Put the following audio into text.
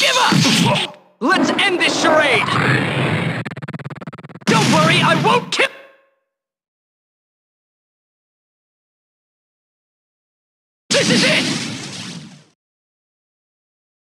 Give up. Let's end this charade! Don't worry, I won't kill- This is it!